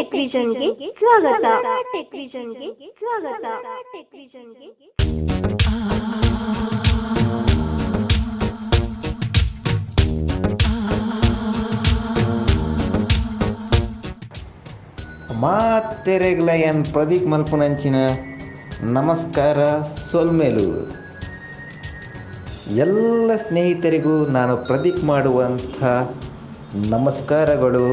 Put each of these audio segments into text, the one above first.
ಟೆಕ್ವಿಷನ್ಗೆ ಸ್ವಾಗತ. ಟೆಕ್ವಿಷನ್ಗೆ ಸ್ವಾಗತ ಟೆಕ್ವಿಷನ್ಗೆ ಮಾತೆರೆಗ್ಲ ಎನ್ ಪ್ರದೀಪ್ ಮಲ್ಪುನಂಚಿನ ನಮಸ್ಕಾರ ಸೊಲ್ಮೇಲು. ಎಲ್ಲ ಸ್ನೇಹಿತರಿಗೂ ನಾನು ಪ್ರದೀಪ್ ಮಾಡುವಂಥ ನಮಸ್ಕಾರಗಳು,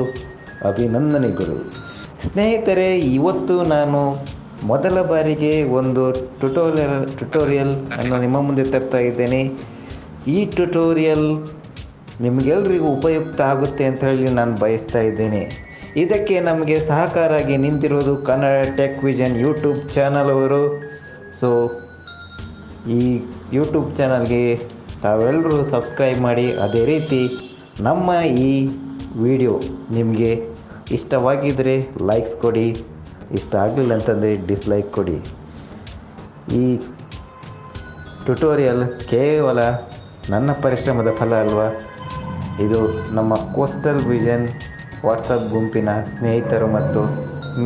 ಅಭಿನಂದನೆಗಳು. ಸ್ನೇಹಿತರೆ, ಇವತ್ತು ನಾನು ಮೊದಲ ಬಾರಿಗೆ ಒಂದು ಟ್ಯುಟೋರಿಯಲ್ ಟ್ಯುಟೋರಿಯಲ್ ಅನ್ನು ನಿಮ್ಮ ಮುಂದೆ ತರ್ತಾ ಇದ್ದೇನೆ. ಈ ಟ್ಯುಟೋರಿಯಲ್ ನಿಮಗೆಲ್ಲರಿಗೂ ಉಪಯುಕ್ತ ಆಗುತ್ತೆ ಅಂತ ಹೇಳಿ ನಾನು ಬಯಸ್ತಾ ಇದ್ದೇನೆ. ಇದಕ್ಕೆ ನಮಗೆ ಸಹಕಾರಾಗಿ ನಿಂತಿರೋದು Kannada tech vision YouTube channel ಅವರು. ಸೊ ಈ ಯೂಟ್ಯೂಬ್ ಚಾನಲ್ಗೆ ತಾವೆಲ್ಲರೂ ಸಬ್ಸ್ಕ್ರೈಬ್ ಮಾಡಿ. ಅದೇ ರೀತಿ ನಮ್ಮ ಈ ವಿಡಿಯೋ ನಿಮಗೆ ಇಷ್ಟವಾಗಿದ್ದರೆ ಲೈಕ್ಸ್ ಕೊಡಿ. ಇಷ್ಟ ಆಗಲಿಲ್ಲ ಅಂತಂದರೆ ಡಿಸ್ಲೈಕ್ ಕೊಡಿ. ಈ ಟ್ಯುಟೋರಿಯಲ್ ಕೇವಲ ನನ್ನ ಪರಿಶ್ರಮದ ಫಲ ಅಲ್ವಾ? ಇದು ನಮ್ಮ ಕೋಸ್ಟಲ್ ವಿಷನ್ ವಾಟ್ಸಪ್ ಗುಂಪಿನ ಸ್ನೇಹಿತರು ಮತ್ತು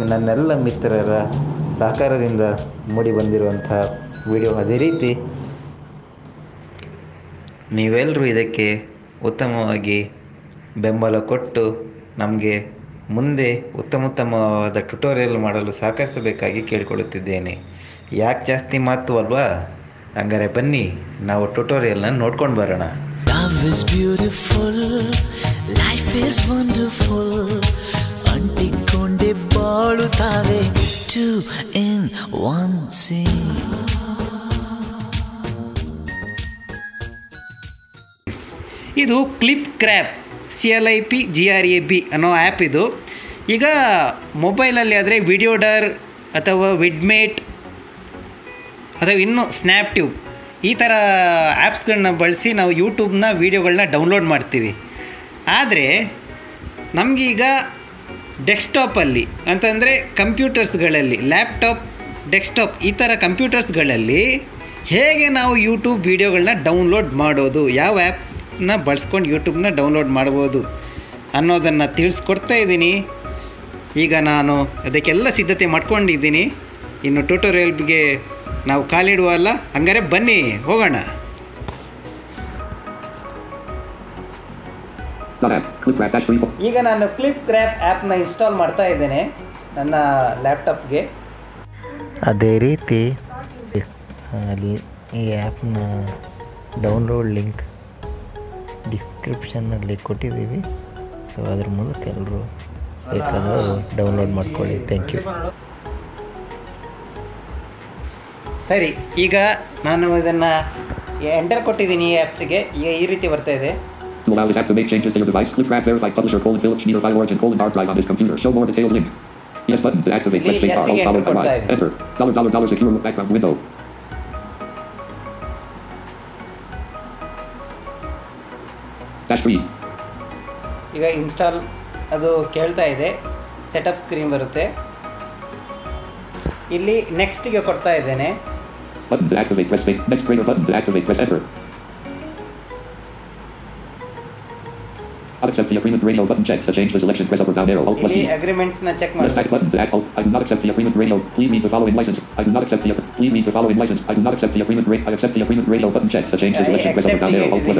ನನ್ನೆಲ್ಲ ಮಿತ್ರರ ಸಹಕಾರದಿಂದ ಮೂಡಿ ಬಂದಿರುವಂತಹ ವಿಡಿಯೋ ಅದೇ ರೀತಿ ನೀವೆಲ್ಲರೂ ಇದಕ್ಕೆ ಉತ್ತಮವಾಗಿ ಬೆಂಬಲ ಕೊಟ್ಟು ನಮಗೆ ಮುಂದೆ ಉತ್ತಮ ಉತ್ತಮವಾದ ಟ್ಯುಟೋರಿಯಲ್ ಮಾಡಲು ಸಹಕರಿಸಬೇಕಾಗಿ ಕೇಳಿಕೊಳ್ಳುತ್ತಿದ್ದೇನೆ ಯಾಕೆ ಜಾಸ್ತಿ ಮಾತು ಅಲ್ವಾ ಹಂಗಾರೆ ಬನ್ನಿ ನಾವು ಟ್ಯುಟೋರಿಯಲ್ನ ನೋಡ್ಕೊಂಡು ಬರೋಣ Love is beautiful, life is wonderful. ಅಂಟಿಕೊಂಡೆ ಬಾಳುತ್ತಾವೆ two in one scene. ಇದು clip grab C L I P, G R A B ಅನ್ನೋ ಆ್ಯಪ್ ಇದು. ಈಗ ಮೊಬೈಲಲ್ಲಿ ಆದರೆ ವಿಡಿಯೋಡರ್ ಅಥವಾ ವಿಡ್ಮೇಟ್ ಅಥವಾ ಇನ್ನು ಸ್ನ್ಯಾಪ್ಟ್ಯೂಬ್ ಈ ಥರ ಆ್ಯಪ್ಸ್ಗಳನ್ನ ಬಳಸಿ ನಾವು ಯೂಟ್ಯೂಬ್ನ ವೀಡಿಯೋಗಳನ್ನ ಡೌನ್ಲೋಡ್ ಮಾಡ್ತೀವಿ. ಆದರೆ ನಮಗೀಗ ಡೆಸ್ಕ್ಟಾಪಲ್ಲಿ ಅಂತಂದರೆ ಕಂಪ್ಯೂಟರ್ಸ್ಗಳಲ್ಲಿ ಲ್ಯಾಪ್ಟಾಪ್ ಡೆಸ್ಕ್ಟಾಪ್ ಈ ಥರ ಕಂಪ್ಯೂಟರ್ಸ್ಗಳಲ್ಲಿ ಹೇಗೆ ನಾವು ಯೂಟ್ಯೂಬ್ ವೀಡಿಯೋಗಳನ್ನ ಡೌನ್ಲೋಡ್ ಮಾಡೋದು? ಯಾವ ಆ್ಯಪ್ನ ಬಳಸ್ಕೊಂಡು ಯೂಟ್ಯೂಬ್ನ ಡೌನ್ಲೋಡ್ ಮಾಡ್ಬೋದು ಅನ್ನೋದನ್ನು ತಿಳಿಸ್ಕೊಡ್ತಾ ಇದ್ದೀನಿ. ಈಗ ನಾನು ಅದಕ್ಕೆಲ್ಲ ಸಿದ್ಧತೆ ಮಾಡ್ಕೊಂಡಿದ್ದೀನಿ. ಇನ್ನು ಟ್ಯೂಟೋರಿಯಲ್ಗೆ ನಾವು ಕಾಲಿಡುವ ಅಲ್ಲ ಹಂಗಾರೆ ಬನ್ನಿ ಹೋಗೋಣ. ಈಗ ನಾನು ಕ್ಲಿಪ್ ಕ್ರ್ಯಾಪ್ ಆ್ಯಪ್ನ ಇನ್ಸ್ಟಾಲ್ ಮಾಡ್ತಾ ಇದ್ದೇನೆ ನನ್ನ ಲ್ಯಾಪ್ಟಾಪ್ಗೆ ಅದೇ ರೀತಿ ಅಲ್ಲಿ ಈ ಆ್ಯಪ್ನ ಡೌನ್ಲೋಡ್ ಲಿಂಕ್ ಡಿಸ್ಕ್ರಿಪ್ಷನ್ನಲ್ಲಿ ಕೊಟ್ಟಿದ್ದೀವಿ ಸೊ ಅದ್ರ ಮೂಲಕ ಎಲ್ಲರೂ ಬೇಕಾದರೂ ಡೌನ್ಲೋಡ್ ಮಾಡ್ಕೊಳ್ಳಿ ಥ್ಯಾಂಕ್ ಯು ಸರಿ ಈಗ ನಾನು ಇದನ್ನು ಎಂಟರ್ ಕೊಟ್ಟಿದ್ದೀನಿ ಈ ಆ್ಯಪ್ಸಿಗೆ ಈಗ ಈ ರೀತಿ ಬರ್ತಾ ಇದೆ To allow this app to make changes to your device, clip wrap verified publisher colon Philips Meter file origin colon hard drive on this computer. Show more details link. Yes button to activate. Press space bar. Yes, Alt followed by Y. Enter. Dollar dollar dollar secure background window. ಈಗ install ಅದು ಕೇಳ್ತಾ ಇದೆ setup screen ಬರುತ್ತೆ ಇಲ್ಲಿ ನೆಕ್ಸ್ಟಿಗೆ ಕೊಡ್ತಾ ಇದ್ದೇನೆ. Accept the agreement radio button check. To change the selection, press up or down arrow. Alt plus E. ಅಗ್ರಿಮೆಂಟ್ಸ್ನ check Press back ಮಾಡಿ button to act. Alt. I do not accept the agreement radio. Please meet the following license. I do not accept the. Please meet the following license. I do not accept the agreement. Ra- I accept the agreement radio button check. To change the selection, press up or down arrow. Alt plus.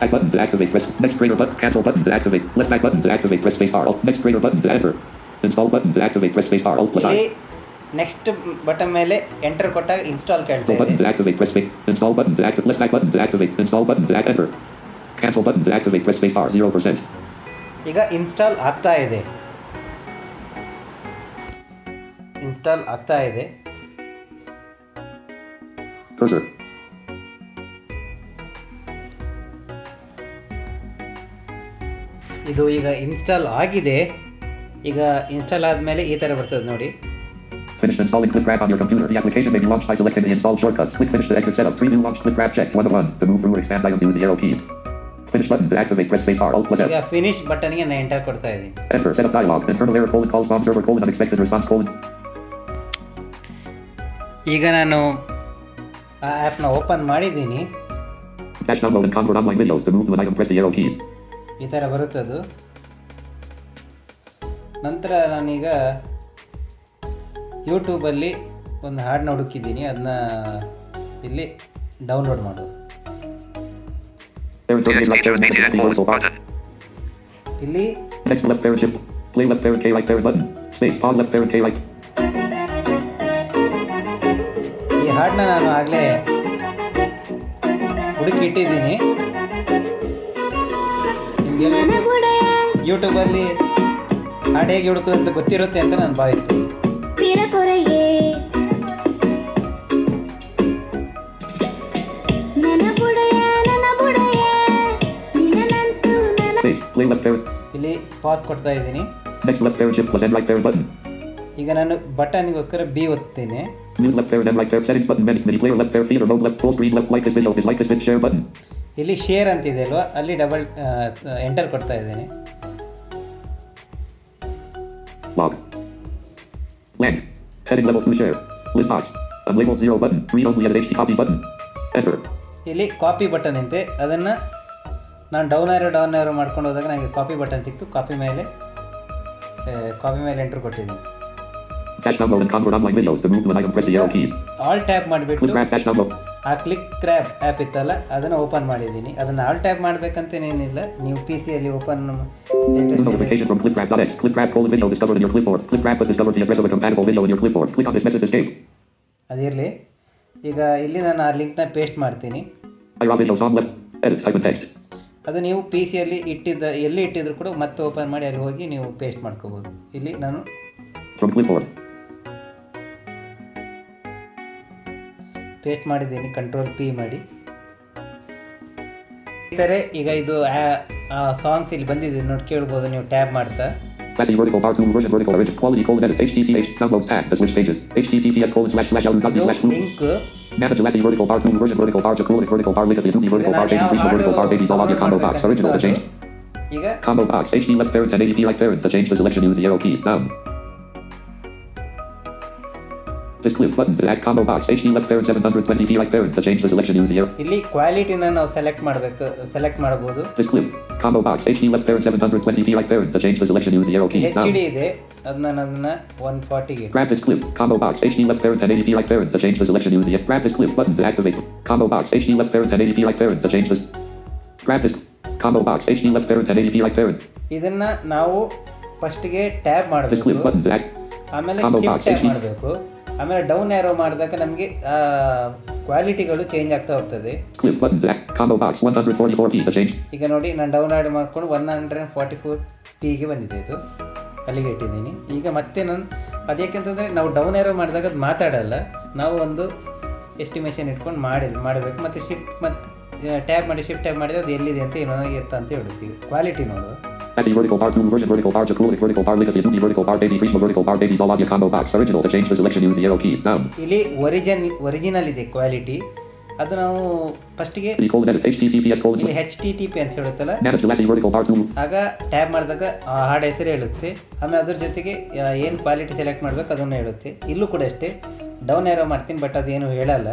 Back button to activate. Press next greater button. Cancel button to activate. Left back button to activate. Press space bar. Alt. Next greater button to enter. Install button to activate. Press space bar. Alt plus ಇಲ್ಲಿ I. Next button ಮೇಲೆ enter ಕೊಟ್ಟಾಗ install ಕೇಳ್ತಾ Install button ಇದೆ to activate. Press space. Install button to activate. Left back button to activate. Install button to act. Enter. Cancel button to activate. Press space bar. Zero percent. ಈಗ install ಆಗ್ತಾ ಇದೆ install ಆಗ್ತಾ ಇದೆ Cursor. ಇದು ಈಗ install ಆಗಿದೆ ಈಗ install ಆದಮೇಲೆ ಈ ಥರ ಬರ್ತದೆ ನೋಡಿ finished installing ClipGrab on your computer. The application may be launched by selecting the installed shortcuts. Click Finish to exit setup. Preview launch ClipGrab checked. 1 of 1. To move through or expand items, use the arrow keys. Finish button to activate. Press space bar. Alt plus ಈಗ F. Finish ಬಟನ್ಗೆ ನಾನು enter ಕೊಡ್ತಾ ಇದ್ದೀನಿ Enter. Setup dialog. Internal error colon calls bomb server colon unexpected response colon. ಈಗ ನಾನು ಆ ಆ್ಯಪ್ನ open ಮಾಡಿದ್ದೀನಿ Dash download and convert online videos. To move to an item, press the arrow keys. ಈ ಥರ ಬರುತ್ತದು ನಂತರ ನಾನೀಗ ಯೂಟ್ಯೂಬಲ್ಲಿ ಒಂದು ಹಾಡನ್ನ ಹುಡುಕಿದ್ದೀನಿ ಅದನ್ನ ಇಲ್ಲಿ ಡೌನ್ಲೋಡ್ ಮಾಡು. ಇಲ್ಲಿ ಈ ಹಾಡನ್ನ ನಾನು ಆಗಲೇ ಹುಡುಕಿ ಇಟ್ಟಿದ್ದೀನಿ. ಯೂಟ್ಯೂಬಲ್ಲಿ ಹಾಡು ಹೇಗೆ ಹುಡುಕೋದು ಅಂತ ಗೊತ್ತಿರುತ್ತೆ ಅಂತ ನಾನು ಭಾವಿಸ್ತೀನಿ. ಇಲ್ಲಿ ಪಾಸ್ ಕೊಡ್ತಾ ಇದ್ದೀನಿ. ಈಗ ನಾನು ಬಟನ್ಗೋಸ್ಕರ ಬಿ ಒತ್ತೀನಿ. ಇಲ್ಲಿ ಶೇರ್ ಅಂತ ಇದೆ ಅಲ್ವಾ? ಅಲ್ಲಿ ಡಬಲ್ ಎಂಟರ್ ಕೊಡ್ತಾ ಇದ್ದೇನೆ. ಇಲ್ಲಿ ಕಾಪಿ ಬಟನ್ ಇದೆ ಅದನ್ನ ನಾನು ಡೌನ್ ಆರೋ ಡೌನ್ ಆರೋ ಮಾಡ್ಕೊಂಡು ಹೋದಾಗ ನನಗೆ ಕಾಪಿ ಬಟನ್ ಸಿಕ್ತು. ಕಾಪಿ ಮೇಲೆ ಕಾಪಿ ಮೇಲೆ ಎಂಟರ್ ಕೊಟ್ಟಿದ್ದೀನಿ. ಆಲ್ ಟ್ಯಾಪ್ ಮಾಡಬೇಕು ಹಾಕ್ಲಿಕ್ಕೆ ಕ್ರ್ಯಾಪ್ ಆ್ಯಪ್ ಇತ್ತಲ್ಲ ಅದನ್ನು ಓಪನ್ ಮಾಡಿದ್ದೀನಿ. ಅದನ್ನು ಆಲ್ ಟ್ಯಾಪ್ ಮಾಡಬೇಕಂತೇನೇನಿಲ್ಲ. ನೀವು ಪಿ ಸಿಯಲ್ಲಿ ಓಪನ್ ಅದಿರಲಿ ಈಗ ಇಲ್ಲಿ ನಾನು ಆ ಲಿಂಕ್ನ ಪೇಸ್ಟ್ ಮಾಡ್ತೀನಿ. ಅದು ನೀವು ಪಿ ಸಿಯಲ್ಲಿ ಇಟ್ಟಿದ್ದ ಎಲ್ಲಿ ಇಟ್ಟಿದ್ರು ಕೂಡ ಮತ್ತೆ ಓಪನ್ ಮಾಡಿ ಅಲ್ಲಿ ಹೋಗಿ ನೀವು ಪೇಸ್ಟ್ ಮಾಡ್ಕೋಬೋದು. ಇಲ್ಲಿ ನಾನು ಪೇಸ್ಟ್ ಮಾಡಿದ್ದೀನಿ ಕಂಟ್ರೋಲ್ ಪಿ ಮಾಡಿ ಈ ಥರ ಈಗ ಇದು ಸಾಂಗ್ಸ್ ಇಲ್ಲಿ ಬಂದಿದೆ ನೋಡಿ ಕೇಳ್ಬೋದು ನೀವು ಟ್ಯಾಪ್ ಮಾಡ್ತಾ Latin vertical bar 2 version vertical origin quality colon edit http downloads tab to switch pages https colon slash slash ಇದು yahoo slash group link manage Latin vertical bar 2 version vertical bar Jakul vertical bar link of the Adobe vertical bar baby Prisma vertical bar baby doll audio combo box original to change ಈಗ combo box HD left parent and ADP right parent to change the selection use the arrow keys down this clip button to add combo box HD left parent 720p right parent to change the selection use the arrow ಇಲ್ಲಿ ಕ್ವಾಲಿಟಿನ ನಾವು select ಮಾಡಬೇಕು select ಮಾಡ್ಬೋದು this clip combo box HD left parent 720p right parent to change the selection use the arrow keys H down D ಇದೆ ಅದನ್ನ ನಾನು ಅದನ್ನ one ಫಾರ್ಟಿಗೆ Grab this clip. Combo box. HD left parent and ADP right parent to change the selection. Use the grab this clip button to activate. Combo box. HD left parent and ADP right parent to change this. Grab this. Combo box. HD left parent and ADP right parent. ಇದನ್ನ ನಾವು ಫಸ್ಟಿಗೆ tab This clip ಮಾಡಬೇಕು button to act. ಆಮೇಲೆ Combo shift box, tab HD. ಮಾಡಬೇಕು ಆಮೇಲೆ down arrow ಮಾಡಿದಾಗ ನಮಗೆ ಕ್ವಾಲಿಟಿಗಳು change ಆಗ್ತಾ ಹೋಗ್ತದೆ. Clip button to act. Combo 144p to change. ಈಗ ನೋಡಿ ನಾನು ಡೌನ್ ಆರ್ಡ್ ಮಾಡ್ಕೊಂಡು ಒನ್ ಹಂಡ್ರೆಡ್ ಫಾರ್ಟಿ ಫೋರ್ ಪಿಗೆ ಬಂದಿದೆ ಇದು. ಅಲ್ಲಿಗೆ ಇಟ್ಟಿದ್ದೀನಿ. ಈಗ ಮತ್ತೆ ನಾನು ಅದೇಕೆಂತಂದರೆ ನಾವು ಡೌನ್ ಏರೋ ಮಾಡಿದಾಗ ಅದು ಮಾತಾಡಲ್ಲ. ನಾವು ಒಂದು ಎಸ್ಟಿಮೇಷನ್ ಇಟ್ಕೊಂಡು ಮಾಡಿ ಮಾಡಬೇಕು. ಮತ್ತು ಶಿಫ್ಟ್ ಮತ್ತು ಟ್ಯಾಬ್ ಮಾಡಿ ಶಿಫ್ಟ್ ಟ್ಯಾಬ್ ಮಾಡಿದ್ರೆ ಅದು ಎಲ್ಲಿದೆ ಅಂತ ಏನೋ ಎತ್ತ ಅಂತ ಹೇಳ್ತೀವಿ ಕ್ವಾಲಿಟಿ ನೋಡುವ. Latin vertical bar 2 version vertical bar Jakul vertical bar link the Adobe vertical bar baby Prisma vertical bar baby doll audio combo box original to change the selection. Use the arrow keys down. ಇಲ್ಲಿ origin original ಇದೆ quality ಅದು ನಾವು ಫಸ್ಟಿಗೆ. ಇಲ್ಲಿ ಹೆಚ್ T T P ಅಂತ ಹೇಳುತ್ತಲ್ಲ Manage the Latin vertical bar 2. ಆಗ tab ಮಾಡಿದಾಗ ಆ ಹೆಸರು ಹೇಳುತ್ತೆ ಆಮೇಲೆ ಅದ್ರ ಜೊತೆಗೆ ಏನು ಕ್ವಾಲಿಟಿ ಸೆಲೆಕ್ಟ್ ಮಾಡಬೇಕು ಅದನ್ನು ಹೇಳುತ್ತೆ ಇಲ್ಲೂ ಕೂಡ ಅಷ್ಟೇ ಡೌನ್ ಏರೋ ಮಾಡ್ತೀನಿ ಬಟ್ ಅದೇನು ಹೇಳಲ್ಲ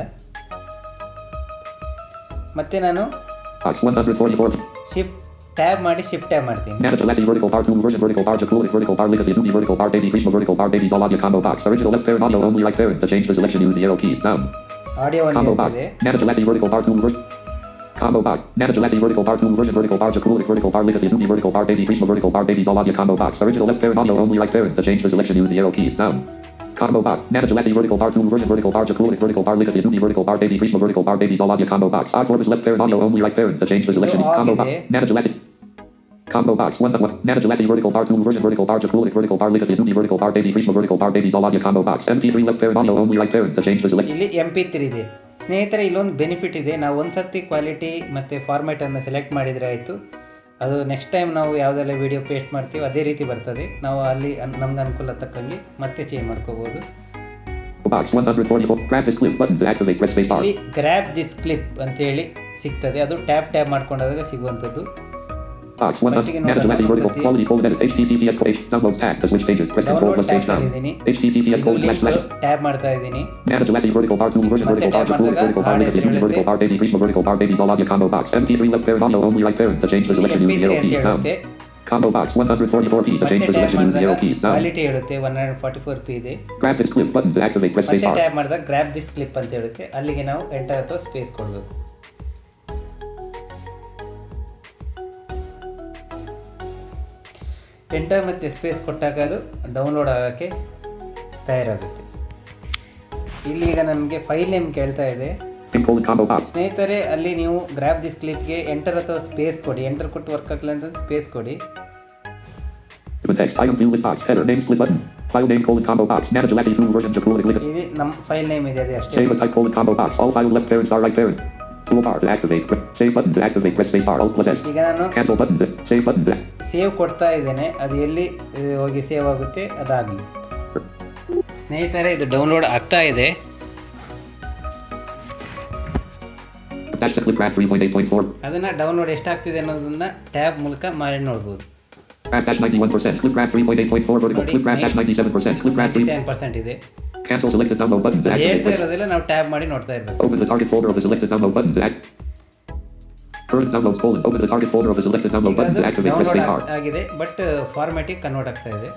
ಮತ್ತೆ ನಾನು ಶಿಫ್ಟ್ ಟ್ಯಾಬ್ ಮಾಡಿ ಶಿಫ್ಟ್ ಟ್ಯಾಬ್ ಮಾಡ್ತೀನಿ Manage the Latin vertical bar 2 version vertical bar Jakul vertical bar link of the Adobe vertical bar baby Prisma vertical bar baby doll audio combo box original left parent audio only right parent to change the selection. Use the arrow keys down. Audio Combo ಒಂದು box. ಇದೆ Manage the Latin vertical bar 2 version. Combo box. Manage the Latin vertical bar 2 version vertical bar Jakul vertical bar link of the Adobe vertical bar baby Prisma vertical bar baby doll audio combo box original left parent audio only right parent to change the selection. Use the arrow keys down. Combo box. Manage the Latin vertical bar 2 version vertical bar Jakul vertical bar link of the Adobe vertical bar baby Prisma vertical bar baby doll audio combo box. Odd Orbis left parent audio only right parent to change the selection. all Combo box. ಇದೆ. Manage the Latin. Combo box. One one. Manage Latin vertical bar two version vertical bar Jakul vertical bar Legacy, of vertical bar baby Prisma vertical bar baby dollar combo box. MP3 left parent audio only right parent to change the select. ಇಲ್ಲಿ M P three ಇದೆ ಸ್ನೇಹಿತರೆ ಇಲ್ಲೊಂದು benefit ಇದೆ ನಾವು ಒಂದು ಸರ್ತಿ quality ಮತ್ತು ಫಾರ್ಮ್ಯಾಟನ್ನು select ಮಾಡಿದರೆ ಆಯಿತು ಅದು ನೆಕ್ಸ್ಟ್ ಟೈಮ್ ನಾವು ಯಾವುದೆಲ್ಲ ವೀಡಿಯೋ ಪೇಸ್ಟ್ ಮಾಡ್ತೀವಿ ಅದೇ ರೀತಿ ಬರ್ತದೆ ನಾವು ಅಲ್ಲಿ ನಮ್ಗೆ ಅನುಕೂಲ ತಕ್ಕಂಗೆ ಮತ್ತೆ ಚೇಂಜ್ ಮಾಡ್ಕೋಬೋದು Box 144. Grab this clip button to activate. Press space bar. Grab grab this clip ಅಂತೇಳಿ ಸಿಗ್ತದೆ ಅದು ಟ್ಯಾಪ್ ಟ್ಯಾಪ್ ಮಾಡ್ಕೊಂಡಾಗ ಸಿಗುವಂಥದ್ದು Box 100. Matigan Manage order Latin vertical ಮಾಡ್ಕೊಳ್ತೀವಿ. quality colon edit. HTTPS page. Downloads tab to switch pages. Press control download plus page tab down. ಇದ್ದೀನಿ HTTPS colon slash slash. Tab ಮಾಡ್ತಾ ಇದ್ದೀನಿ Manage Latin vertical bar 2 version ಮತ್ತೆ vertical bar tab 2 ಮಾಡಿದಾಗ vertical bar hard limited disk vertical bar baby Prisma vertical bar baby doll audio combo box. MP3 left parent audio only right parent to change the selection use MP3 zero ಅಂತ keys down. ಹೇಳುತ್ತೆ Combo box 144p to change ಮತ್ತೆ the tap selection use ಮಾಡಿದಾಗ zero keys down. Quality ಹೇಳುತ್ತೆ one hundred forty four P ಇದೆ Grab this clip button to activate. Press space ಮತ್ತೆ bar. Tap ಮಾಡಿದಾಗ grab this clip ಅಂತ ಹೇಳುತ್ತೆ ಅಲ್ಲಿಗೆ ನಾವು ಎಂಟರ್ ಅಥವಾ ಸ್ಪೇಸ್ ಕೊಡಬೇಕು ಎಂಟರ್ ಮತ್ತು ಸ್ಪೇಸ್ ಕೊಟ್ಟಾಗ ಅದು ಡೌನ್ಲೋಡ್ ಆಗೋಕ್ಕೆ ತಯಾರಾಗುತ್ತೆ ಇಲ್ಲಿ ಈಗ ನಮಗೆ ಫೈಲ್ ನೇಮ್ ಕೇಳ್ತಾ ಇದೆ. ಸ್ನೇಹಿತರೆ ಅಲ್ಲಿ ನೀವು ಗ್ರ್ಯಾಬ್ ದಿಸ್ ಕ್ಲಿಪ್ಗೆ ಎಂಟರ್ ಅಥವಾ ಸ್ಪೇಸ್ ಕೊಡಿ ಎಂಟರ್ ಕೊಟ್ಟು ವರ್ಕ್ ಆಗಲಿ ಅಂತ ಸ್ಪೇಸ್ ಕೊಡಿ The text items view list box. Header name split button. File name colon combo box. Manage Latin 2 version to cool click. ಇದು ನಮ್ಮ ಫೈಲ್ ನೇಮ್ ಇದೆ ಅಷ್ಟೇ Toolbar to activate. Save button to activate. Press space bar. Alt plus S. ಈಗ ನಾನು Cancel button to save button to save ಕೊಡ್ತಾ ಇದ್ದೇನೆ ಅದು ಎಲ್ಲಿ ಹೋಗಿ ಸೇವ್ ಆಗುತ್ತೆ ಅದಾಗಲಿ ಸ್ನೇಹಿತರೆ ಇದು ಡೌನ್ಲೋಡ್ ಆಗ್ತಾ ಇದೆ That's the clip grab 3.8.4. ಅದನ್ನು ಡೌನ್ಲೋಡ್ ಎಷ್ಟಾಗ್ತಿದೆ ಅನ್ನೋದನ್ನ ಟ್ಯಾಬ್ ಮೂಲಕ ಮಾಡಿ ನೋಡ್ಬೋದು Grab 91%. Clip grab 3.8.4 vertical. Clip grab 97%. Clip grab 3. Seven percent ಇದೆ Cancel selected download button to activate. ಹೇಳ್ತಾ Press- ನಾವು ಟ್ಯಾಬ್ ಮಾಡಿ ನೋಡ್ತಾ ಇರಬೇಕು Open the target folder of the selected download button to act. Current downloads colon. Open the target folder of the selected download button to activate. Press space bar. ಆಗಿದೆ but ಫಾರ್ಮ್ಯಾಟಿಗೆ convert ಆಗ್ತಾ ಇದೆ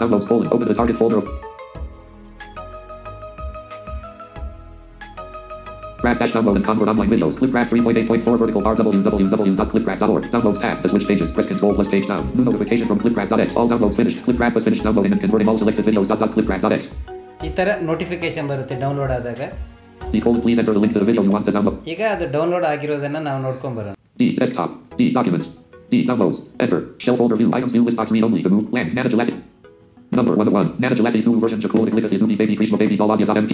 Downloads colon. Open the target folder of. Grab dash download and convert online videos. Clip grab 3.8.4 vertical bar www.clipgrab.org. Downloads tab to switch pages. Press control plus page down. New notification from clipgrab.x. All downloads finished. Clipgrab was finished downloading and converting all selected videos. Dot dot clipgrab.x. ಈ ಥರ notification ಬರುತ್ತೆ download ಆದಾಗ D colon. Please enter the link to the video you want to download. ಈಗ ಅದು download ಆಗಿರೋದನ್ನ ನಾವು ನೋಡ್ಕೊಂಡ್ ಬರೋಣ D desktop. D documents. D downloads. Enter. Shell folder view. Items view list box read only. To move. Plan. Manage Latin. Number one of one. Manage Latin two version to cool click the Doomy baby Prisma baby doll audio dot mp.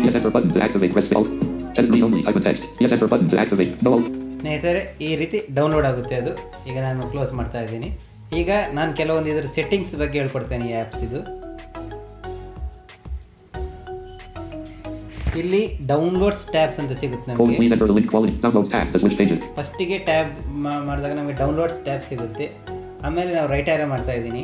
It is a for button to activate no ನೋ ನೇತರ ಈ ರೀತಿ download ಆಗುತ್ತೆ ಅದು. ಈಗ ನಾನು close ಮಾಡ್ತಾ ಇದ್ದೀನಿ. ಈಗ ನಾನು ಕೆಲವೊಂದು ಇದರ ಸೆಟ್ಟಿಂಗ್ಸ್ ಬಗ್ಗೆ ಹೇಳ್ಕೊಡ್ತೇನೆ ಈ ಆಪ್ಸ್ ಇದು. ಇಲ್ಲಿ ಡೌನ್ಲೋಡ್ಸ್ ಟ್ಯಾಬ್ಸ್ ಅಂತ ಸಿಗುತ್ತೆ ಫಸ್ಟಿಗೆ ಟ್ಯಾಬ್ ಮಾಡಿದಾಗ ನಮಗೆ ಡೌನ್ಲೋಡ್ಸ್ ಟ್ಯಾಬ್ ಸಿಗುತ್ತೆ. ಆಮೇಲೆ ನಾವು ರೈಟ್ ಆಯರ್ ಮಾಡ್ತಾ ಇದೀನಿ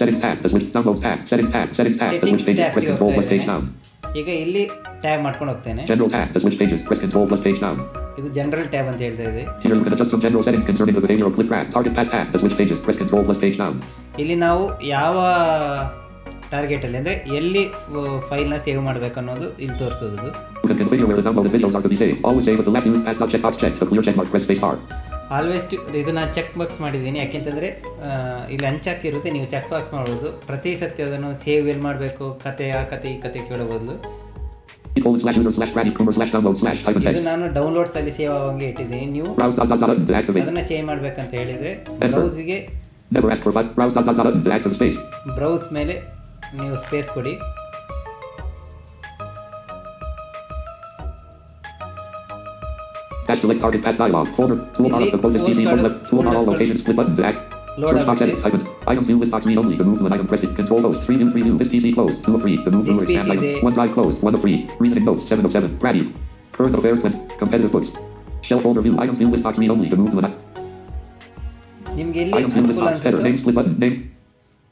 sir it's up sir it's up sir ಈಗ ಇಲ್ಲಿ ಟ್ಯಾಬ್ ಮಾಡ್ಕೊಂಡು ಹೋಗ್ತೇನೆ. General tab quest control plus page now ಇದು ಜನರಲ್ ಟ್ಯಾಬ್ ಅಂತ ಹೇಳ್ತಾ ಇದೆ. Here we general click target pack tab this switch quest control now ಇಲ್ಲಿ ನಾವು ಯಾವ ಟಾರ್ಗೆಟ್ ಅಲ್ಲಿ ಅಂದ್ರೆ ಎಲ್ಲಿ ಫೈಲ್ನ ಸೇವ್ ಮಾಡಬೇಕು ಅನ್ನೋದು ಇಲ್ಲಿ ತೋರಿಸೋದು. ಪ್ಯಾಕ್ ಆಲ್ವೇಸ್ ಇದನ್ನು ಚೆಕ್ ಬಾಕ್ಸ್ ಮಾಡಿದ್ದೀನಿ. ಯಾಕೆಂತಂದರೆ ಇಲ್ಲಿ ಹಂಚಾಕಿರುತ್ತೆ ನೀವು ಚೆಕ್ ಬಾಕ್ಸ್ ಮಾಡ್ಬೋದು. ಪ್ರತಿ ಸತಿ ಅದನ್ನು ಸೇವ್ ಏನು ಮಾಡಬೇಕು? ಕತೆ ಆ ಕತೆ ಈ ಕತೆ ಕೇಳಬದಲು ಇದು ನಾನು ಡೌನ್ಲೋಡ್ಸಲ್ಲಿ ಸೇವ್ ಆಗಿ ಇಟ್ಟಿದ್ದೀನಿ. ನೀವು ಅದನ್ನ ಚೇಂಜ್ ಮಾಡ್ಬೇಕು ಅಂತ ಹೇಳಿದ್ರೆ ಬ್ರೌಸ್ಗೆ ಬ್ರೌಸ್ ಮೇಲೆ ನೀವು ಸ್ಪೇಸ್ ಕೊಡಿ. select target path dialog. Folder. Toolbar of the closest PC. Folder left. Toolbar all locations. Split button to act. Load Search box up. edit. Type in. Items view list box read only. To move to an item press it. Control host. Preview preview. This PC closed. Two of three. To move This to expand PC item. ಇದೆ. One drive closed. One of three. Reasoning notes. Seven of seven. Brady. Current affairs list. Competitive books. Shell folder view. Items view list box read only. To move to an ನಿಮ್ಗೆ ಎಲ್ಲಿ items view list ಅನುಕೂಲ box. Header. Name ಅನ್ಸುತ್ತೋ split button. Name.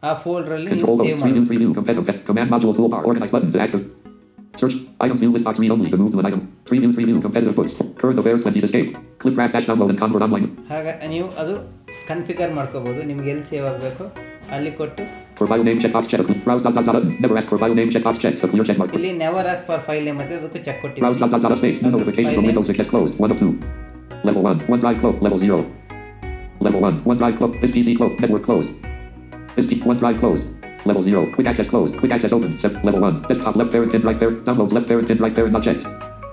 ಆ ಫೋಲ್ಡ್ರಲ್ಲಿ Control ನೀವು host. Save Preview ಮಾಡಿ preview. Competitive. Command module toolbar. Organize button to active. Search. Items view list box read only. To move to an item. Preview preview. Competitive books. Current affairs 20 escape. Click grab dash download and convert online. ಹಾಗ ನೀವು ಅದು configure ಮಾಡ್ಕೋಬೋದು ನಿಮ್ಗೆ ಎಲ್ಲಿ save ಆಗಬೇಕು ಅಲ್ಲಿ ಕೊಟ್ಟು for file name checkbox check. Browse dot dot dot button. Never ask for file name checkbox check. The clear check mark. ಇಲ್ಲಿ never as for file name ಅಂತ ಅದಕ್ಕೂ check Browse dot dot dot space. New notification from Windows suggest closed. One of two. Level one. OneDrive closed. Level zero. Level one. OneDrive closed. This PC closed. Network closed. This P- OneDrive closed. Level zero. Quick access closed. Quick access open. Set level one. Desktop left parent pin right parent. Downloads left parent pin right parent not checked.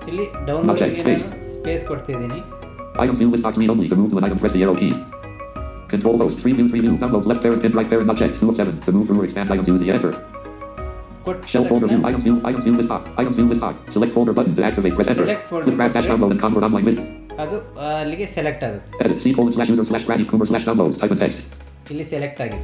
ಇಲ್ಲಿ ಡೌನ್ಲೋಡ್ಗೆ Okay, space. ನಾನು space ಕೊಡ್ತಿದ್ದೀನಿ Items view list box read only. To move to an item, press the arrow keys. Control host. Preview preview. Downloads left parent pin right parent not checked. Two of seven. To move through or expand items use the enter. ಕೊಟ್ಟ Shell folder view. ತಕ್ಷಣ Items view. Items view list box. Items view list box. Select folder button to activate. Press enter. Select folder Click grab dash button. download and convert online link. ಅದು ಆ, ಅಲ್ಲಿಗೆ select ಆಗುತ್ತೆ Edit. C colon slash user slash Brady Coomer slash downloads. Type in text. ಇಲ್ಲಿ select ಆಗಿದೆ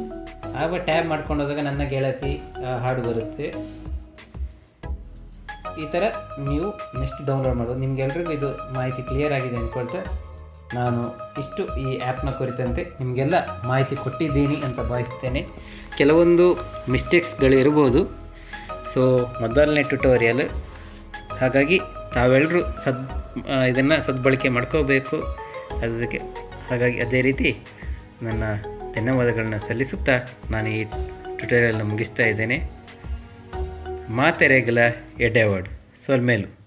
ಆಗ tab ಮಾಡ್ಕೊಂಡು ಹೋದಾಗ ನನ್ನ ಗೆಳತಿ ಹಾಡು ಬರುತ್ತೆ. ಈ ಥರ ನೀವು ನೆಕ್ಸ್ಟ್ ಡೌನ್ಲೋಡ್ ಮಾಡ್ಬೋದು. ನಿಮಗೆಲ್ರಿಗೂ ಇದು ಮಾಹಿತಿ ಕ್ಲಿಯರ್ ಆಗಿದೆ ಅಂದ್ಕೊಳ್ತಾ ನಾನು ಇಷ್ಟು ಈ ಆ್ಯಪ್ನ ಕುರಿತಂತೆ ನಿಮಗೆಲ್ಲ ಮಾಹಿತಿ ಕೊಟ್ಟಿದ್ದೀನಿ ಅಂತ ಭಾವಿಸ್ತೇನೆ. ಕೆಲವೊಂದು ಮಿಸ್ಟೇಕ್ಸ್ಗಳಿರ್ಬೋದು ಸೊ ಮೊದಲನೇ ಟ್ಯುಟೋರಿಯಲ್. ಹಾಗಾಗಿ ತಾವೆಲ್ಲರೂ ಸದ್ ಇದನ್ನು ಸದ್ಬಳಕೆ ಮಾಡ್ಕೋಬೇಕು. ಅದಕ್ಕೆ ಹಾಗಾಗಿ ಅದೇ ರೀತಿ ನನ್ನ ಧನ್ಯವಾದಗಳನ್ನ ಸಲ್ಲಿಸುತ್ತಾ ನಾನು ಈ ಟ್ಯುಟೋರಿಯಲ್ನ ಮುಗಿಸ್ತಾ ಇದ್ದೇನೆ. ಮಾತೆರೆಗಲ ಅವಾರ್ಡ್. ಸೊಲ್ಮೇಲು.